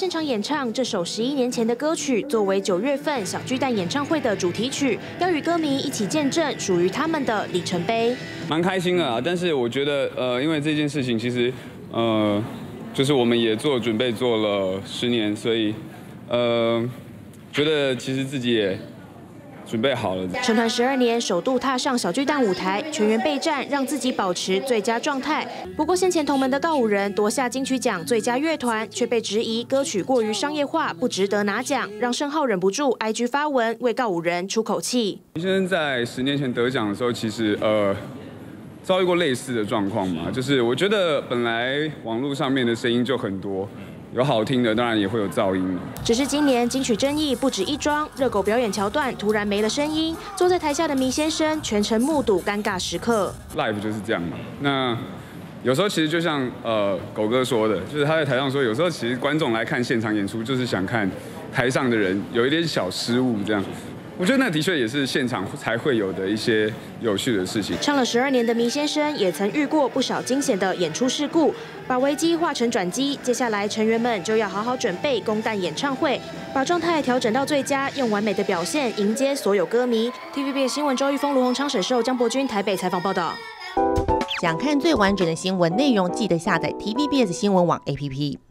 现场演唱这首十一年前的歌曲，作为九月份小巨蛋演唱会的主题曲，要与歌迷一起见证属于他们的里程碑。蛮开心的啊，但是我觉得，呃，因为这件事情其实，呃，就是我们也做准备做了十年，所以，呃，觉得其实自己也。准备好了。成团十二年，首度踏上小巨蛋舞台，全员备战，让自己保持最佳状态。不过，先前同门的告五人夺下金曲奖最佳乐团，却被质疑歌曲过于商业化，不值得拿奖，让盛浩忍不住 IG 发文为告五人出口气。先生在十年前得奖的时候，其实呃遭遇过类似的状况嘛，就是我觉得本来网络上面的声音就很多。有好听的，当然也会有噪音。只是今年金曲争议不止一桩，热狗表演桥段突然没了声音，坐在台下的迷先生全程目睹尴尬时刻。Live 就是这样嘛。那有时候其实就像呃狗哥说的，就是他在台上说，有时候其实观众来看现场演出，就是想看台上的人有一点小失误这样。我觉得那的确也是现场才会有的一些有趣的事情。唱了十二年的迷先生也曾遇过不少惊险的演出事故，把危机化成转机。接下来成员们就要好好准备公蛋演唱会，把状态调整到最佳，用完美的表现迎接所有歌迷。TVB 新闻周玉峰、卢鸿昌、沈寿、江伯君台北采访报道。想看最完整的新闻内容，记得下载 TVBS 新闻网 APP。